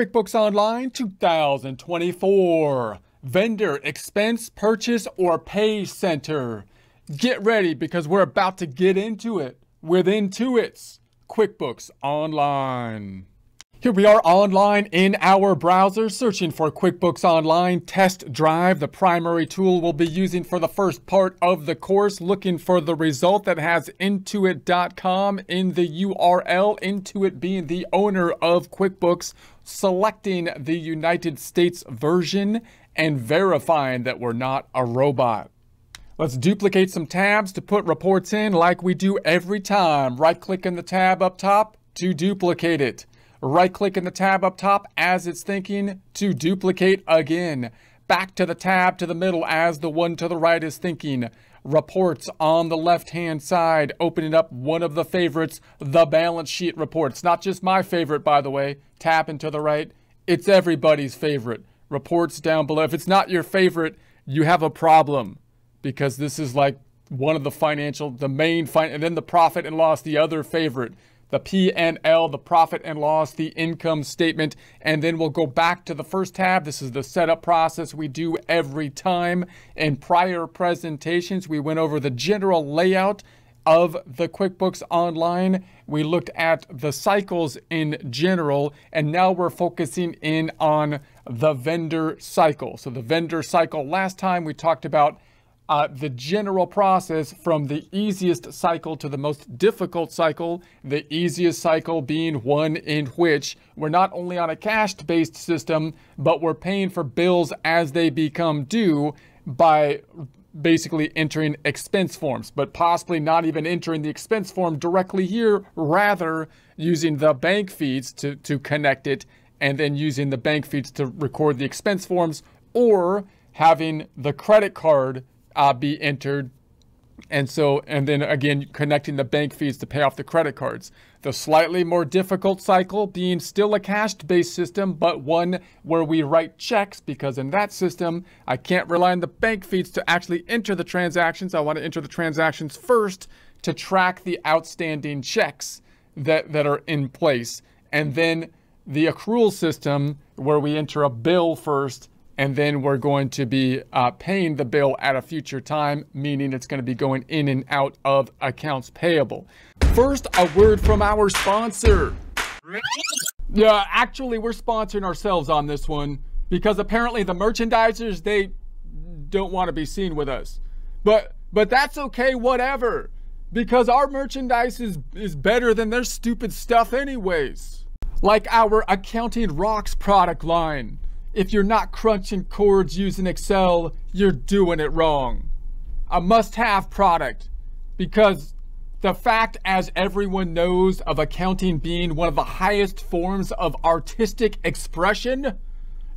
QuickBooks Online 2024. Vendor Expense Purchase or Pay Center. Get ready because we're about to get into it with Intuit's QuickBooks Online. Here we are online in our browser searching for QuickBooks Online Test Drive, the primary tool we'll be using for the first part of the course, looking for the result that has intuit.com in the URL, Intuit being the owner of QuickBooks, selecting the United States version and verifying that we're not a robot. Let's duplicate some tabs to put reports in like we do every time. Right click in the tab up top to duplicate it. Right click in the tab up top as it's thinking to duplicate again. Back to the tab to the middle as the one to the right is thinking. Reports on the left hand side, opening up one of the favorites, the balance sheet reports. Not just my favorite, by the way. Tapping to the right, it's everybody's favorite. Reports down below. If it's not your favorite, you have a problem because this is like one of the financial, the main, fin- and then the profit and loss, the other favorite the P&L, the profit and loss, the income statement, and then we'll go back to the first tab. This is the setup process we do every time. In prior presentations, we went over the general layout of the QuickBooks Online. We looked at the cycles in general, and now we're focusing in on the vendor cycle. So the vendor cycle, last time we talked about uh, the general process from the easiest cycle to the most difficult cycle, the easiest cycle being one in which we're not only on a cash-based system, but we're paying for bills as they become due by basically entering expense forms, but possibly not even entering the expense form directly here, rather using the bank feeds to, to connect it and then using the bank feeds to record the expense forms or having the credit card uh, be entered. And so, and then again, connecting the bank feeds to pay off the credit cards. The slightly more difficult cycle being still a cash based system, but one where we write checks because in that system, I can't rely on the bank feeds to actually enter the transactions. I want to enter the transactions first to track the outstanding checks that, that are in place. And then the accrual system where we enter a bill first and then we're going to be uh, paying the bill at a future time, meaning it's going to be going in and out of accounts payable. First, a word from our sponsor. Yeah, actually, we're sponsoring ourselves on this one because apparently the merchandisers they don't want to be seen with us. But but that's okay, whatever. Because our merchandise is, is better than their stupid stuff anyways. Like our Accounting Rocks product line. If you're not crunching chords using Excel, you're doing it wrong. A must have product because the fact, as everyone knows, of accounting being one of the highest forms of artistic expression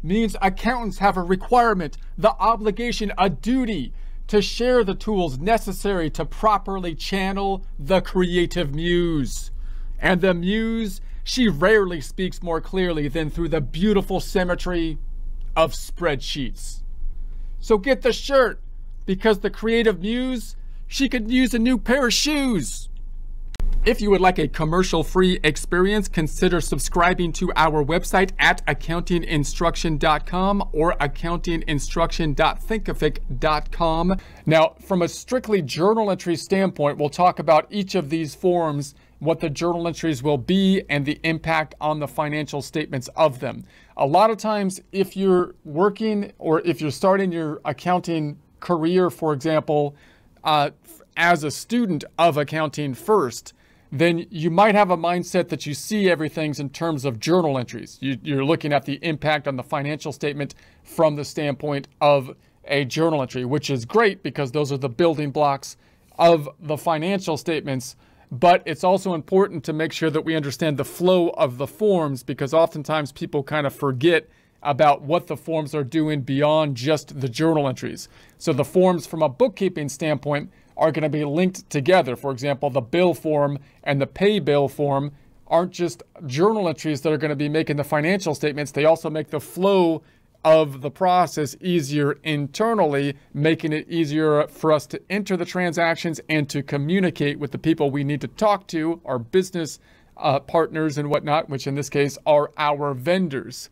means accountants have a requirement, the obligation, a duty to share the tools necessary to properly channel the creative muse. And the muse she rarely speaks more clearly than through the beautiful symmetry of spreadsheets. So get the shirt because the creative muse, she could use a new pair of shoes. If you would like a commercial-free experience, consider subscribing to our website at accountinginstruction.com or accountinginstruction.thinkific.com. Now, from a strictly journal entry standpoint, we'll talk about each of these forms what the journal entries will be and the impact on the financial statements of them. A lot of times, if you're working or if you're starting your accounting career, for example, uh, as a student of accounting first, then you might have a mindset that you see everything in terms of journal entries. You, you're looking at the impact on the financial statement from the standpoint of a journal entry, which is great because those are the building blocks of the financial statements but it's also important to make sure that we understand the flow of the forms because oftentimes people kind of forget about what the forms are doing beyond just the journal entries. So the forms from a bookkeeping standpoint are going to be linked together. For example, the bill form and the pay bill form aren't just journal entries that are going to be making the financial statements. They also make the flow of the process easier internally, making it easier for us to enter the transactions and to communicate with the people we need to talk to, our business uh, partners and whatnot, which in this case are our vendors.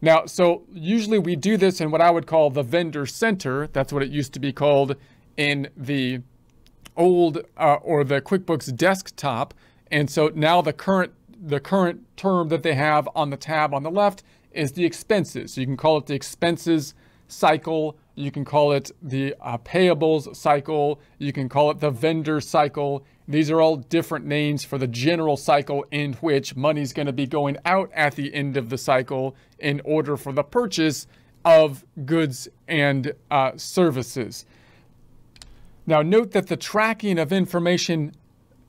Now, so usually we do this in what I would call the vendor center. That's what it used to be called in the old uh, or the QuickBooks desktop. And so now the current the current term that they have on the tab on the left is the expenses. So you can call it the expenses cycle. You can call it the uh, payables cycle. You can call it the vendor cycle. These are all different names for the general cycle in which money is going to be going out at the end of the cycle in order for the purchase of goods and uh, services. Now, note that the tracking of information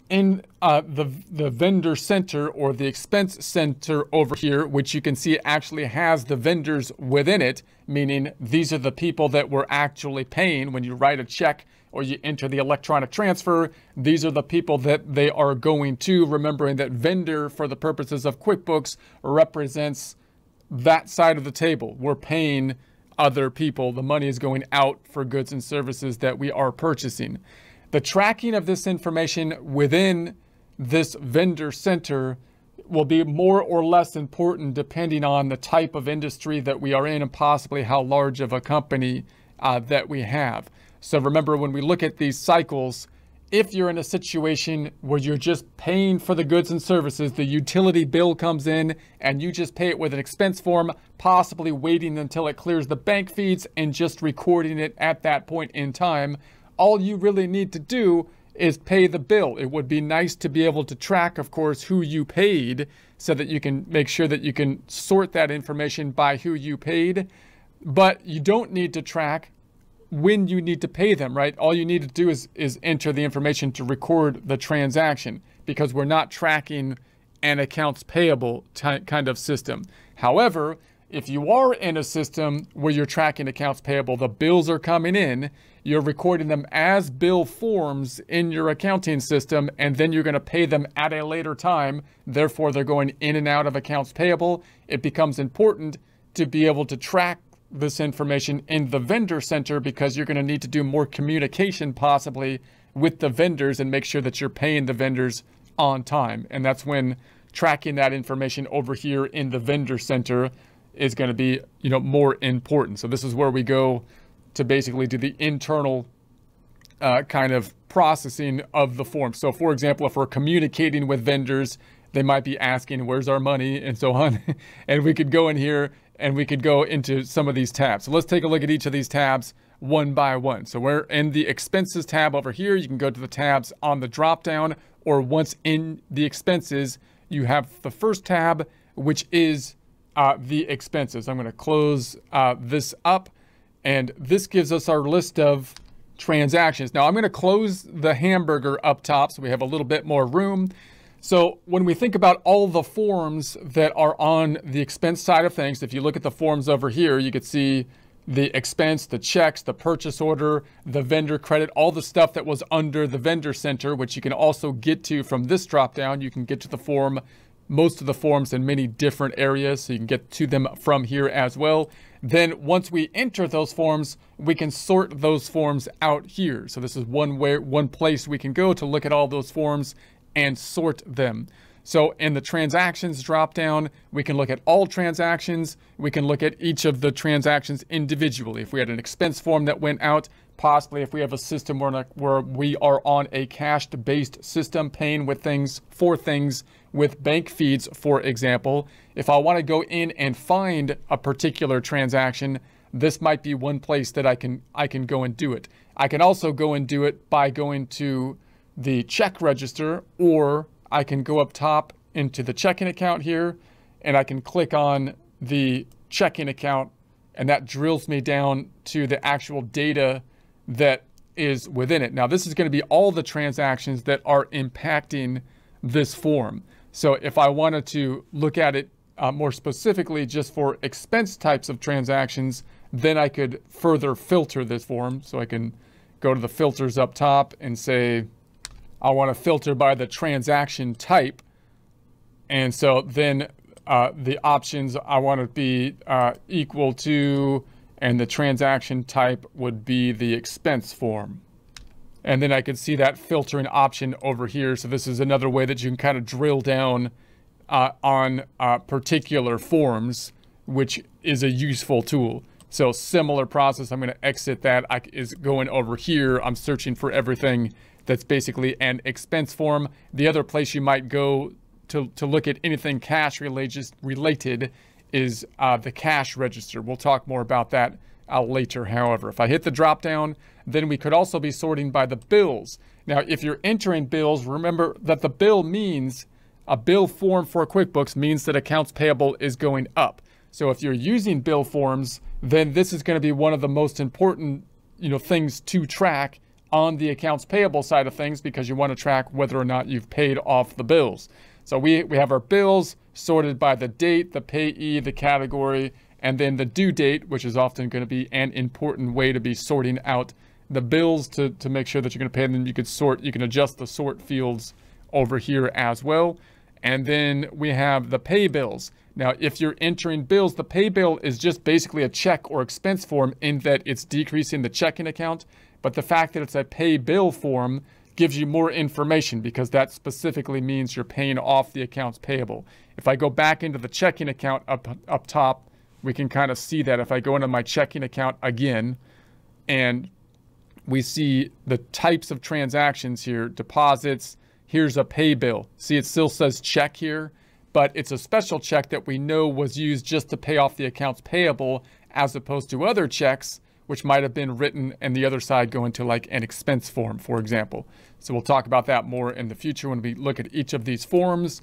in uh, the, the vendor center or the expense center over here, which you can see actually has the vendors within it, meaning these are the people that we're actually paying when you write a check or you enter the electronic transfer. These are the people that they are going to, remembering that vendor for the purposes of QuickBooks represents that side of the table. We're paying other people. The money is going out for goods and services that we are purchasing. The tracking of this information within this vendor center will be more or less important depending on the type of industry that we are in and possibly how large of a company uh, that we have. So remember, when we look at these cycles, if you're in a situation where you're just paying for the goods and services, the utility bill comes in and you just pay it with an expense form, possibly waiting until it clears the bank feeds and just recording it at that point in time, all you really need to do is pay the bill. It would be nice to be able to track, of course, who you paid so that you can make sure that you can sort that information by who you paid. But you don't need to track when you need to pay them, right? All you need to do is, is enter the information to record the transaction because we're not tracking an accounts payable kind of system. However, if you are in a system where you're tracking accounts payable, the bills are coming in, you're recording them as bill forms in your accounting system, and then you're going to pay them at a later time. Therefore, they're going in and out of accounts payable. It becomes important to be able to track this information in the vendor center because you're going to need to do more communication possibly with the vendors and make sure that you're paying the vendors on time. And that's when tracking that information over here in the vendor center is going to be, you know, more important. So this is where we go to basically do the internal uh, kind of processing of the form. So for example, if we're communicating with vendors, they might be asking, where's our money and so on. and we could go in here and we could go into some of these tabs. So let's take a look at each of these tabs one by one. So we're in the expenses tab over here. You can go to the tabs on the drop down or once in the expenses, you have the first tab, which is uh, the expenses. I'm going to close uh, this up and this gives us our list of transactions. Now I'm going to close the hamburger up top so we have a little bit more room. So when we think about all the forms that are on the expense side of things, if you look at the forms over here, you could see the expense, the checks, the purchase order, the vendor credit, all the stuff that was under the vendor center, which you can also get to from this drop down. You can get to the form, most of the forms in many different areas, so you can get to them from here as well. Then once we enter those forms, we can sort those forms out here. So this is one way, one place we can go to look at all those forms and sort them. So in the transactions dropdown, we can look at all transactions. We can look at each of the transactions individually. If we had an expense form that went out, possibly if we have a system where, where we are on a cash-based system, paying with things for things with bank feeds, for example. If I want to go in and find a particular transaction, this might be one place that I can I can go and do it. I can also go and do it by going to the check register, or I can go up top into the checking account here, and I can click on the checking account, and that drills me down to the actual data that is within it. Now, this is going to be all the transactions that are impacting this form. So if I wanted to look at it uh, more specifically just for expense types of transactions, then I could further filter this form. So I can go to the filters up top and say I want to filter by the transaction type. And so then uh, the options I want to be uh, equal to, and the transaction type would be the expense form. And then I can see that filtering option over here. So this is another way that you can kind of drill down uh, on uh, particular forms, which is a useful tool. So similar process, I'm gonna exit that, I, is going over here. I'm searching for everything that's basically an expense form. The other place you might go to, to look at anything cash related, related is uh, the cash register. We'll talk more about that uh, later, however. If I hit the drop down, then we could also be sorting by the bills. Now, if you're entering bills, remember that the bill means a bill form for QuickBooks means that accounts payable is going up. So if you're using bill forms, then this is going to be one of the most important you know, things to track on the accounts payable side of things because you want to track whether or not you've paid off the bills. So we, we have our bills sorted by the date, the payee, the category, and then the due date, which is often going to be an important way to be sorting out the bills to, to make sure that you're going to pay them. You can sort, you can adjust the sort fields over here as well. And then we have the pay bills. Now, if you're entering bills, the pay bill is just basically a check or expense form in that it's decreasing the checking account. But the fact that it's a pay bill form gives you more information because that specifically means you're paying off the accounts payable. If I go back into the checking account up, up top, we can kind of see that if I go into my checking account again and we see the types of transactions here, deposits, here's a pay bill. See, it still says check here, but it's a special check that we know was used just to pay off the accounts payable as opposed to other checks which might have been written and the other side go into like an expense form, for example. So we'll talk about that more in the future when we look at each of these forms.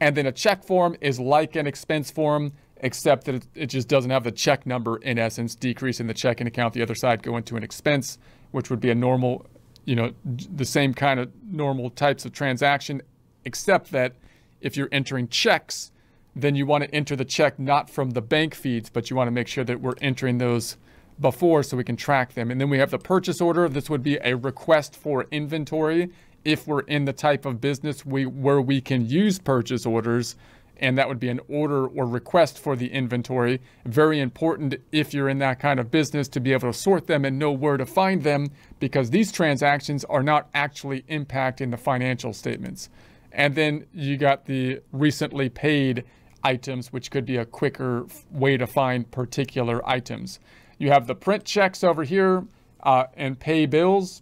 And then a check form is like an expense form, except that it, just doesn't have the check number in essence, decrease in the checking account. The other side go into an expense, which would be a normal, you know, the same kind of normal types of transaction, except that if you're entering checks, then you want to enter the check not from the bank feeds, but you want to make sure that we're entering those before so we can track them. And then we have the purchase order. This would be a request for inventory if we're in the type of business we, where we can use purchase orders, and that would be an order or request for the inventory. Very important if you're in that kind of business to be able to sort them and know where to find them because these transactions are not actually impacting the financial statements. And then you got the recently paid items, which could be a quicker way to find particular items. You have the print checks over here uh, and pay bills.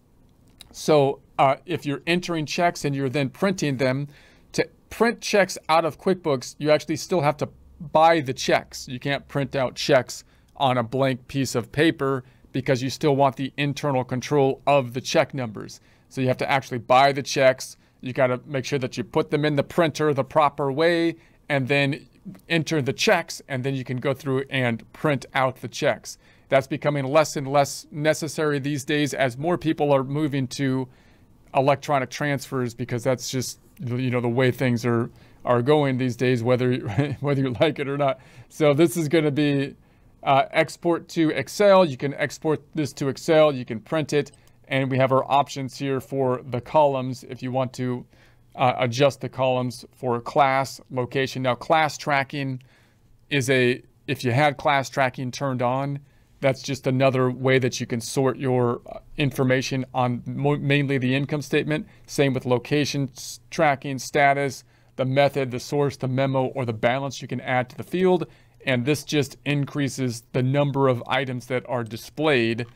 So uh, if you're entering checks and you're then printing them, to print checks out of QuickBooks, you actually still have to buy the checks. You can't print out checks on a blank piece of paper because you still want the internal control of the check numbers. So you have to actually buy the checks. You got to make sure that you put them in the printer the proper way and then enter the checks and then you can go through and print out the checks. That's becoming less and less necessary these days as more people are moving to electronic transfers because that's just you know the way things are are going these days, whether whether you like it or not. So this is going to be uh, export to Excel. You can export this to Excel. You can print it, and we have our options here for the columns if you want to uh, adjust the columns for class location. Now class tracking is a if you had class tracking turned on, that's just another way that you can sort your uh, information on mainly the income statement. Same with location tracking, status, the method, the source, the memo, or the balance you can add to the field. And this just increases the number of items that are displayed.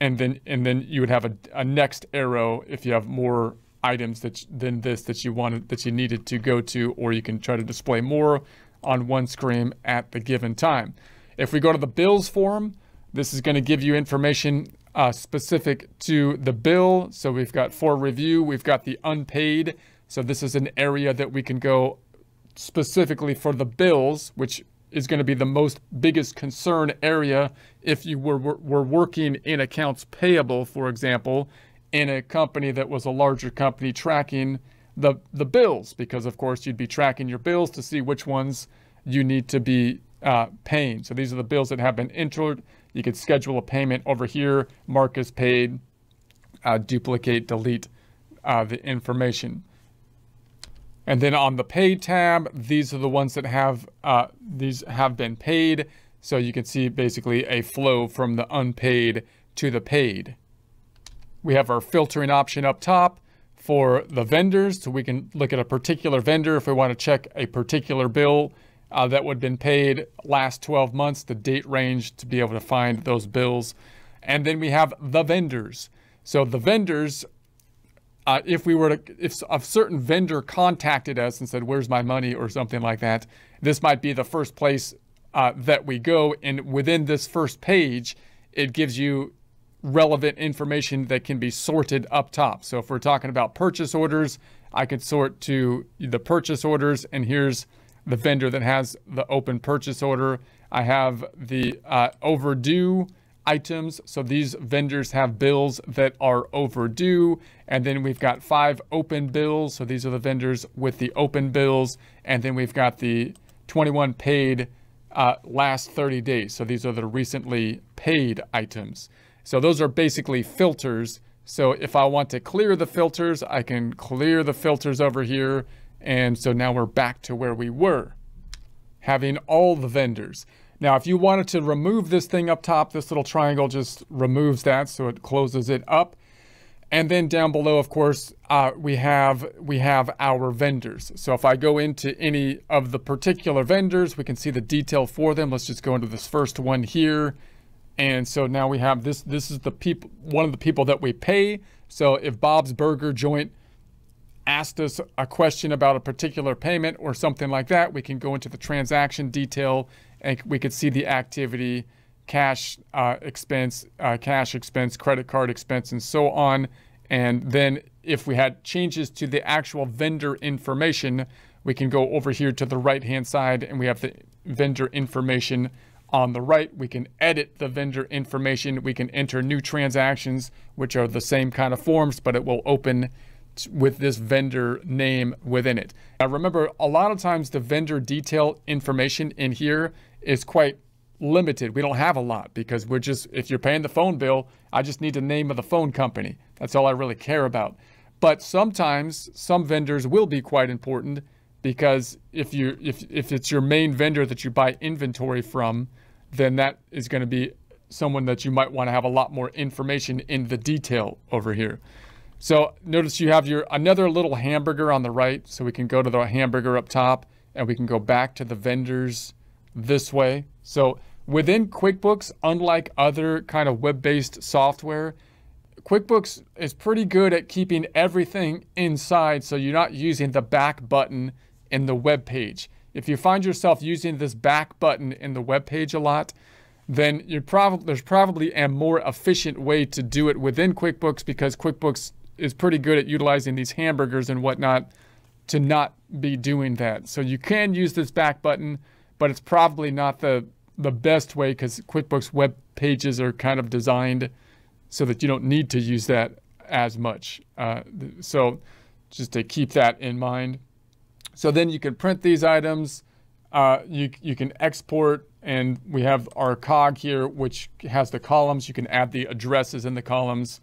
And then and then you would have a, a next arrow if you have more items that than this that you wanted that you needed to go to, or you can try to display more on one screen at the given time. If we go to the bills form, this is going to give you information uh, specific to the bill. So we've got for review, we've got the unpaid. So this is an area that we can go specifically for the bills, which is going to be the most biggest concern area if you were, were, were working in accounts payable, for example, in a company that was a larger company tracking the, the bills, because of course you'd be tracking your bills to see which ones you need to be uh, paying. So these are the bills that have been entered. You could schedule a payment over here, mark as paid, uh, duplicate, delete uh, the information. And then on the pay tab, these are the ones that have uh, these have been paid. So you can see basically a flow from the unpaid to the paid. We have our filtering option up top for the vendors, so we can look at a particular vendor if we want to check a particular bill uh, that would have been paid last 12 months, the date range to be able to find those bills. And then we have the vendors. So the vendors, uh, if we were to, if a certain vendor contacted us and said, "Where's my money?" or something like that, this might be the first place uh, that we go. And within this first page, it gives you relevant information that can be sorted up top. So if we're talking about purchase orders, I could sort to the purchase orders, and here's the vendor that has the open purchase order. I have the uh, overdue items. So these vendors have bills that are overdue. And then we've got five open bills. So these are the vendors with the open bills. And then we've got the 21 paid uh, last 30 days. So these are the recently paid items. So those are basically filters. So if I want to clear the filters, I can clear the filters over here. And so now we're back to where we were, having all the vendors. Now, if you wanted to remove this thing up top, this little triangle just removes that, so it closes it up. And then down below, of course, uh, we have we have our vendors. So if I go into any of the particular vendors, we can see the detail for them. Let's just go into this first one here. And so now we have this. This is the people, one of the people that we pay. So if Bob's Burger Joint asked us a question about a particular payment or something like that, we can go into the transaction detail and we could see the activity, cash uh, expense, uh, cash expense, credit card expense, and so on. And then if we had changes to the actual vendor information, we can go over here to the right hand side and we have the vendor information on the right. We can edit the vendor information. We can enter new transactions, which are the same kind of forms, but it will open with this vendor name within it. Now remember, a lot of times the vendor detail information in here is quite limited. We don't have a lot because we're just, if you're paying the phone bill, I just need the name of the phone company. That's all I really care about. But sometimes some vendors will be quite important because if you if if it's your main vendor that you buy inventory from, then that is going to be someone that you might want to have a lot more information in the detail over here. So notice you have your another little hamburger on the right. So we can go to the hamburger up top and we can go back to the vendors this way. So within QuickBooks, unlike other kind of web-based software, QuickBooks is pretty good at keeping everything inside so you're not using the back button in the web page. If you find yourself using this back button in the web page a lot, then probably there's probably a more efficient way to do it within QuickBooks because QuickBooks is pretty good at utilizing these hamburgers and whatnot to not be doing that. So you can use this back button but it's probably not the the best way because QuickBooks web pages are kind of designed so that you don't need to use that as much. Uh, so just to keep that in mind. So then you can print these items. Uh, you, you can export and we have our cog here, which has the columns. You can add the addresses in the columns,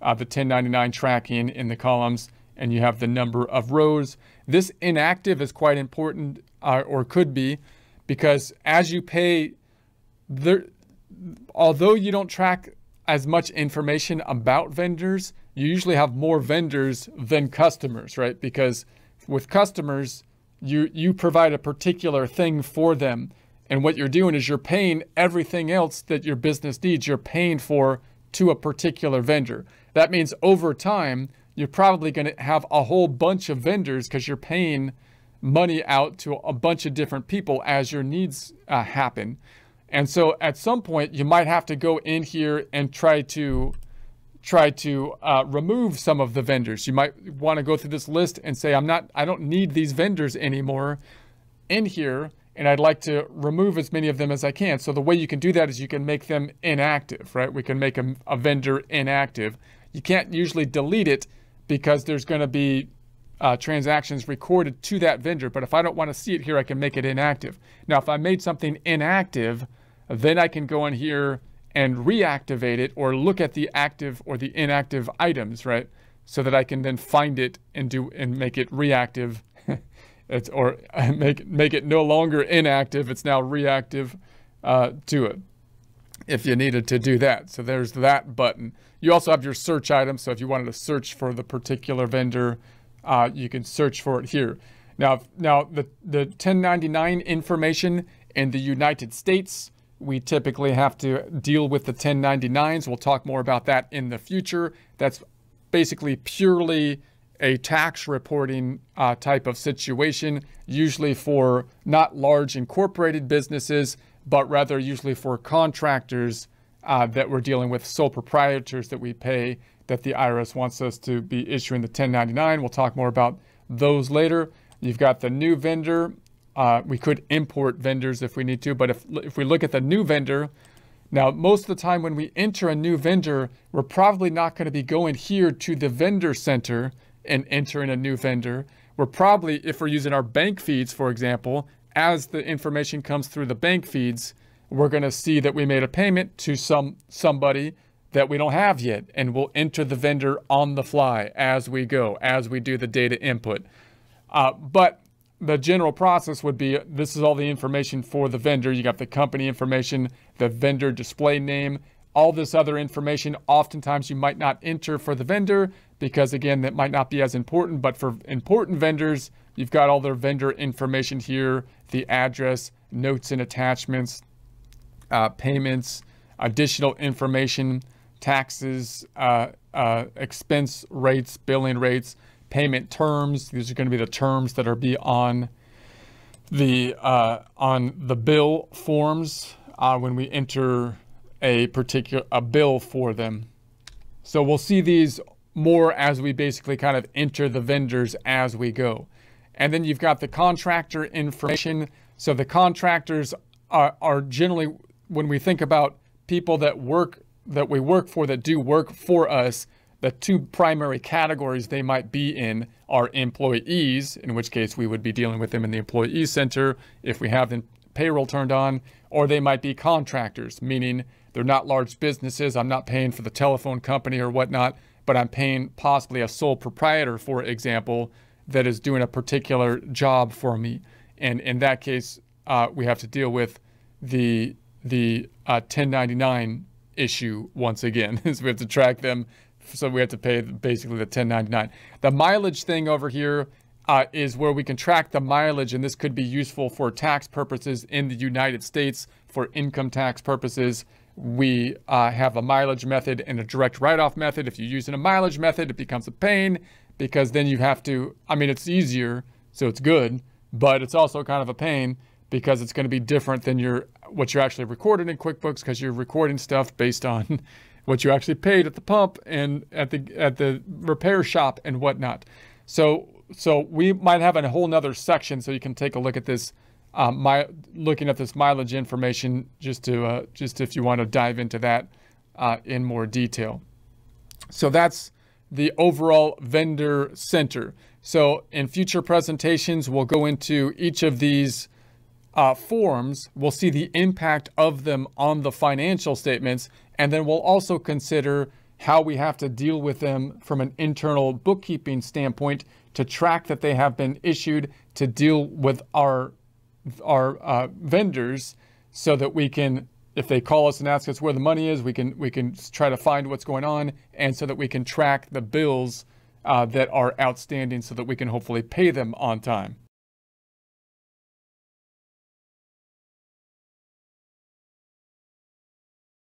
uh, the 1099 tracking in the columns, and you have the number of rows. This inactive is quite important, uh, or could be, because as you pay, there, although you don't track as much information about vendors, you usually have more vendors than customers, right? Because with customers, you you provide a particular thing for them, and what you're doing is you're paying everything else that your business needs. You're paying for to a particular vendor. That means over time, you're probably going to have a whole bunch of vendors because you're paying money out to a bunch of different people as your needs uh, happen. And so at some point you might have to go in here and try to try to uh, remove some of the vendors. You might want to go through this list and say, I'm not, I don't need these vendors anymore in here. And I'd like to remove as many of them as I can. So the way you can do that is you can make them inactive, right? We can make a, a vendor inactive. You can't usually delete it because there's going to be uh, transactions recorded to that vendor. But if I don't want to see it here, I can make it inactive. Now, if I made something inactive, then I can go in here and reactivate it or look at the active or the inactive items, right? So that I can then find it and do and make it reactive. it's or make make it no longer inactive. It's now reactive uh, to it. if you needed to do that. So there's that button. You also have your search item. So if you wanted to search for the particular vendor, uh, you can search for it here. Now, now the, the 1099 information in the United States, we typically have to deal with the 1099s. We'll talk more about that in the future. That's basically purely a tax reporting uh, type of situation, usually for not large incorporated businesses, but rather usually for contractors uh, that we're dealing with, sole proprietors that we pay, that the IRS wants us to be issuing the 1099. We'll talk more about those later. You've got the new vendor. Uh, we could import vendors if we need to, but if, if we look at the new vendor, now most of the time when we enter a new vendor, we're probably not going to be going here to the vendor center and entering a new vendor. We're probably, if we're using our bank feeds, for example, as the information comes through the bank feeds, we're going to see that we made a payment to some somebody that we don't have yet, and we'll enter the vendor on the fly as we go, as we do the data input. Uh, but the general process would be this is all the information for the vendor. You got the company information, the vendor display name, all this other information. Oftentimes you might not enter for the vendor because again, that might not be as important, but for important vendors, you've got all their vendor information here, the address, notes and attachments, uh, payments, additional information, taxes, uh, uh, expense rates, billing rates, payment terms. These are going to be the terms that are be on the uh, on the bill forms uh, when we enter a particular a bill for them. So we'll see these more as we basically kind of enter the vendors as we go. And then you've got the contractor information. So the contractors are, are generally, when we think about people that work, that we work for, that do work for us, the two primary categories they might be in are employees, in which case we would be dealing with them in the employee center if we have the payroll turned on, or they might be contractors, meaning they're not large businesses. I'm not paying for the telephone company or whatnot but I'm paying possibly a sole proprietor, for example, that is doing a particular job for me. And in that case, uh, we have to deal with the the uh, 1099 issue once again. so we have to track them. So we have to pay basically the 1099. The mileage thing over here uh, is where we can track the mileage, and this could be useful for tax purposes in the United States for income tax purposes we uh, have a mileage method and a direct write-off method. If you're using a mileage method, it becomes a pain because then you have to, I mean, it's easier, so it's good, but it's also kind of a pain because it's going to be different than your what you're actually recording in QuickBooks because you're recording stuff based on what you actually paid at the pump and at the at the repair shop and whatnot. So so we might have a whole nother section so you can take a look at this um, my looking at this mileage information just to uh, just if you want to dive into that uh, in more detail. So that's the overall vendor center. So in future presentations, we'll go into each of these uh, forms. We'll see the impact of them on the financial statements, and then we'll also consider how we have to deal with them from an internal bookkeeping standpoint to track that they have been issued to deal with our our uh, vendors so that we can if they call us and ask us where the money is we can we can try to find what's going on and so that we can track the bills uh, that are outstanding so that we can hopefully pay them on time